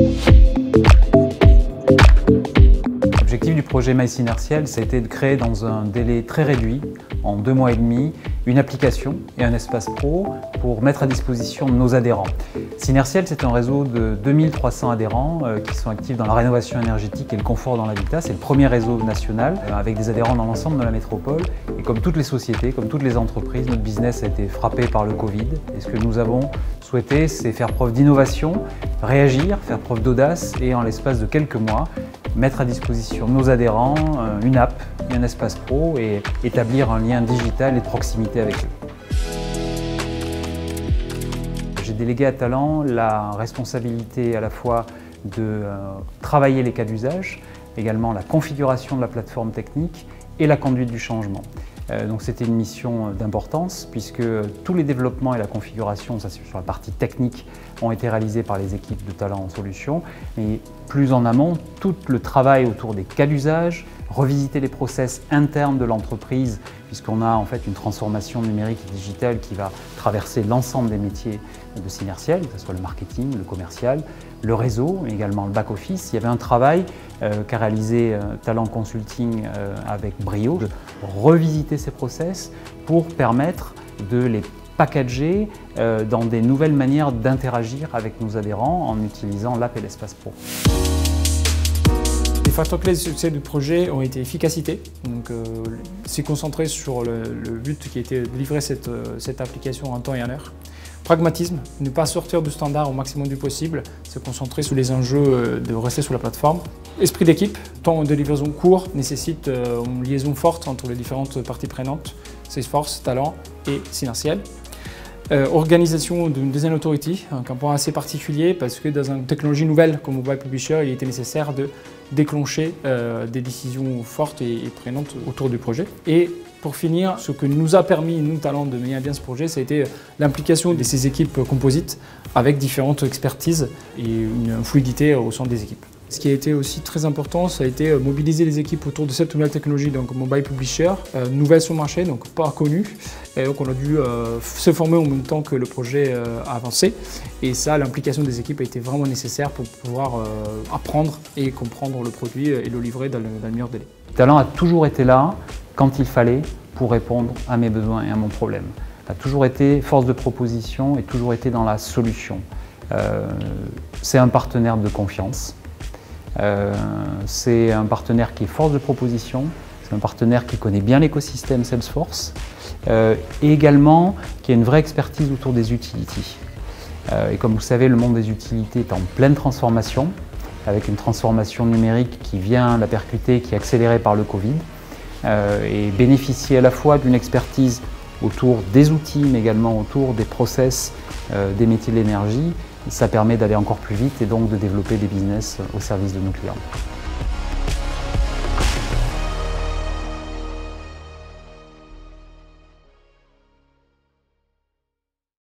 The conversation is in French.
Thank you projet Maïs Inertiel, c'était de créer dans un délai très réduit, en deux mois et demi, une application et un espace pro pour mettre à disposition nos adhérents. Synertiel, c'est un réseau de 2300 adhérents euh, qui sont actifs dans la rénovation énergétique et le confort dans l'habitat. C'est le premier réseau national euh, avec des adhérents dans l'ensemble de la métropole. Et comme toutes les sociétés, comme toutes les entreprises, notre business a été frappé par le Covid. Et ce que nous avons souhaité, c'est faire preuve d'innovation, réagir, faire preuve d'audace et en l'espace de quelques mois, mettre à disposition de nos adhérents euh, une app et un espace pro et établir un lien digital et de proximité avec eux. J'ai délégué à Talent la responsabilité à la fois de euh, travailler les cas d'usage, également la configuration de la plateforme technique et la conduite du changement. Euh, donc c'était une mission euh, d'importance puisque tous les développements et la configuration, ça c'est sur la partie technique, ont été réalisés par les équipes de Talent en Solutions. Et plus en amont, tout le travail autour des cas d'usage, revisiter les process internes de l'entreprise puisqu'on a en fait une transformation numérique et digitale qui va traverser l'ensemble des métiers de Synertiel, que ce soit le marketing, le commercial, le réseau, également le back-office. Il y avait un travail euh, qu'a réalisé euh, Talent Consulting euh, avec brio, de revisiter ces process pour permettre de les packager dans des nouvelles manières d'interagir avec nos adhérents en utilisant l'app et l'espace pro. Les facteurs clés de succès du projet ont été efficacité, donc c'est concentré sur le, but qui été de livrer cette, cette application en temps et en heure. Pragmatisme, ne pas sortir du standard au maximum du possible, se concentrer sur les enjeux euh, de rester sur la plateforme. Esprit d'équipe, temps de livraison court nécessite euh, une liaison forte entre les différentes parties prenantes, Salesforce, Talent et Synertiel. Euh, organisation d'une design authority, un point assez particulier parce que dans une technologie nouvelle comme Mobile Publisher, il était nécessaire de déclencher des décisions fortes et, et prenantes autour du projet. Et pour finir, ce que nous a permis, nous, Talent, de mener bien ce projet, ça a été l'implication de ces équipes composites avec différentes expertises et une fluidité au sein des équipes. Ce qui a été aussi très important, ça a été euh, mobiliser les équipes autour de cette nouvelle technologie, donc mobile publisher, euh, nouvelle sur le marché, donc pas connue. Et donc on a dû euh, se former en même temps que le projet a avancé. Et ça, l'implication des équipes a été vraiment nécessaire pour pouvoir apprendre et comprendre le produit et le livrer dans le, meilleur délai. Talent a toujours été là quand il fallait pour répondre à mes besoins et à mon problème. A toujours été force de proposition et toujours été dans la solution. Euh, c'est un partenaire de confiance. Euh, c'est un partenaire qui est force de proposition. C'est un partenaire qui connaît bien l'écosystème Salesforce euh, et également qui a une vraie expertise autour des utilities. et comme vous savez, le monde des utilités est en pleine transformation, avec une transformation numérique qui vient la percuter, qui est accélérée par le Covid. Euh, et bénéficier à la fois d'une expertise autour des outils, mais également autour des process euh, des métiers de l'énergie, ça permet d'aller encore plus vite et donc de développer des business au service de nos clients.